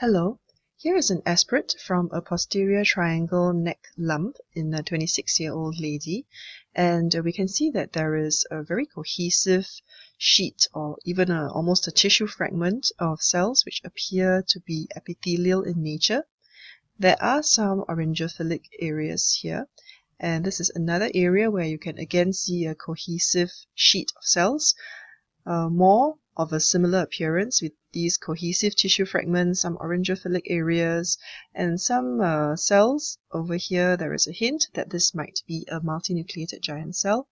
Hello, here is an aspirate from a posterior triangle neck lump in a 26-year-old lady and we can see that there is a very cohesive sheet or even a, almost a tissue fragment of cells which appear to be epithelial in nature. There are some orangophilic areas here and this is another area where you can again see a cohesive sheet of cells. Uh, more of a similar appearance with these cohesive tissue fragments, some orangophilic areas, and some uh, cells. Over here, there is a hint that this might be a multinucleated giant cell.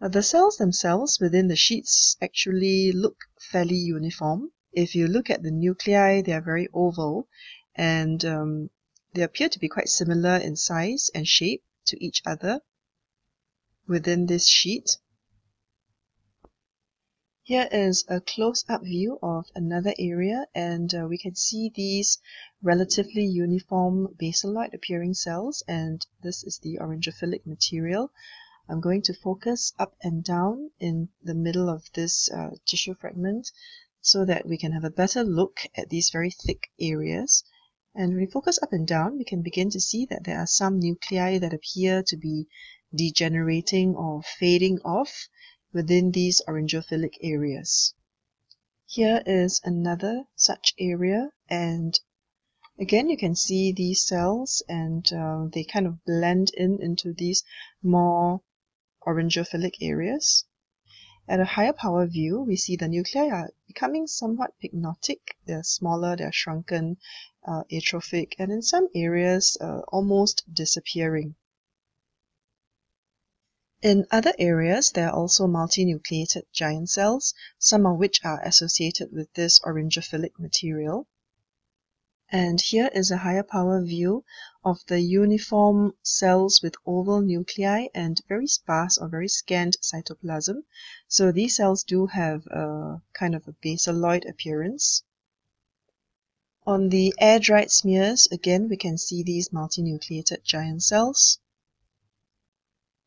Uh, the cells themselves within the sheets actually look fairly uniform. If you look at the nuclei, they are very oval, and um, they appear to be quite similar in size and shape to each other within this sheet. Here is a close-up view of another area and uh, we can see these relatively uniform basaloid appearing cells and this is the orangophilic material. I'm going to focus up and down in the middle of this uh, tissue fragment so that we can have a better look at these very thick areas. And when we focus up and down, we can begin to see that there are some nuclei that appear to be degenerating or fading off within these orangophilic areas. Here is another such area and again you can see these cells and uh, they kind of blend in into these more orangophilic areas. At a higher power view, we see the nuclei are becoming somewhat pycnotic. They're smaller, they're shrunken, uh, atrophic, and in some areas uh, almost disappearing. In other areas, there are also multinucleated giant cells, some of which are associated with this orangophilic material. And here is a higher power view of the uniform cells with oval nuclei and very sparse or very scant cytoplasm. So these cells do have a kind of a basaloid appearance. On the air-dried smears, again, we can see these multinucleated giant cells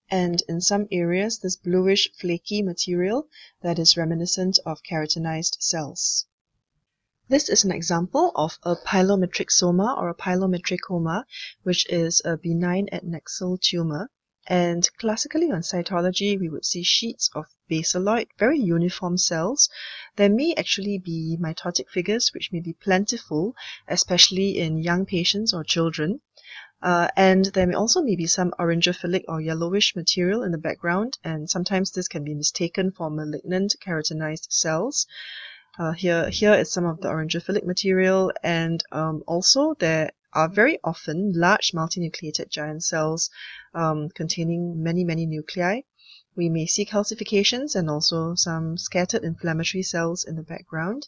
and in some areas this bluish flaky material that is reminiscent of keratinized cells. This is an example of a pilomatrixoma or a pilomatricoma, which is a benign adnexal tumor. And classically on cytology, we would see sheets of basaloid, very uniform cells. There may actually be mitotic figures which may be plentiful, especially in young patients or children. Uh, and there may also may be some orangophilic or yellowish material in the background, and sometimes this can be mistaken for malignant keratinized cells. Uh, here, here is some of the orangophilic material, and um, also there are very often large multinucleated giant cells um, containing many, many nuclei. We may see calcifications and also some scattered inflammatory cells in the background.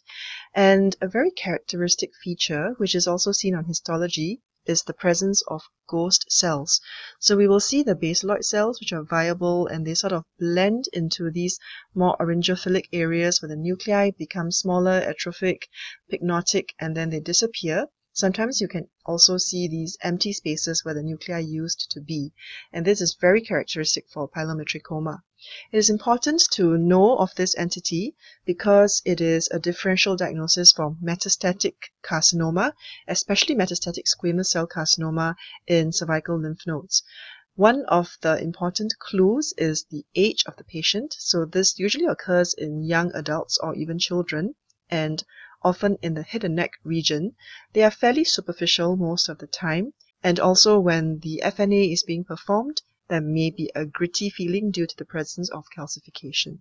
And a very characteristic feature, which is also seen on histology, is the presence of ghost cells. So we will see the basaloid cells which are viable and they sort of blend into these more orangophilic areas where the nuclei become smaller, atrophic, pycnotic, and then they disappear. Sometimes you can also see these empty spaces where the nuclei used to be, and this is very characteristic for pilomatricoma. It is important to know of this entity because it is a differential diagnosis for metastatic carcinoma, especially metastatic squamous cell carcinoma in cervical lymph nodes. One of the important clues is the age of the patient. So this usually occurs in young adults or even children and often in the head and neck region. They are fairly superficial most of the time. And also when the FNA is being performed, there may be a gritty feeling due to the presence of calcification.